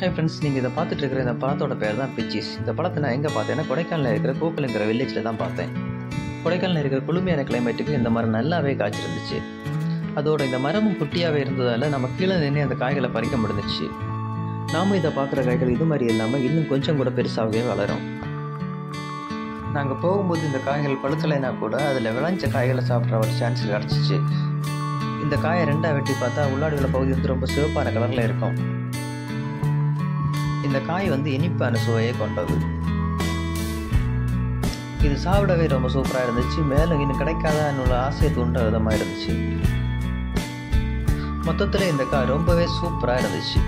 Hi friends நீங்கள் இதை பார்த்துட்டு இருக்கிற இந்த பழத்தோட பேர் தான் பிச்சிஸ் இந்த படத்தை நான் எங்கே பார்த்தேன்னா கொடைக்கானலில் இருக்கிற கோக்கலுங்கிற வில்லேஜில் தான் பார்த்தேன். கொடைக்கானலில் இருக்கிற குளுமையான கிளைமேட்டுக்கு இந்த மரம் நல்லாவே காய்ச்சிருந்துச்சு. அதோட இந்த மரமும் குட்டியாகவே இருந்ததால் நம்ம கீழே நின்று அந்த காய்களை பறிக்க முடிஞ்சிச்சு. நாமும் இதை பார்க்குற காய்கள் இது மாதிரி இல்லாமல் இன்னும் கொஞ்சம் கூட பெருசாகவே வளரும். நாங்கள் போகும்போது இந்த காய்கள் பழுக்கலைனா கூட அதில் விளைஞ்ச காய்களை சாப்பிட்ற ஒரு சான்ஸ் கிடச்சிச்சு. இந்த காயை ரெண்டாக வெட்டி பார்த்தா உள்ளாடி உள்ள பகுதி வந்து ரொம்ப சிவப்பான கலரில் இருக்கும். இந்த காய் வந்து இனிப்பான சுவையை கொண்டது. இது சாப்பிடவே ரொம்ப சூப்பராக இருந்துச்சு. மேலும் இன்னும் கிடைக்காதான்னு உள்ள ஆசையை தூண்டுற விதமாக இருந்துச்சு. மொத்தத்தில் இந்த காய் ரொம்பவே சூப்பராக இருந்துச்சு.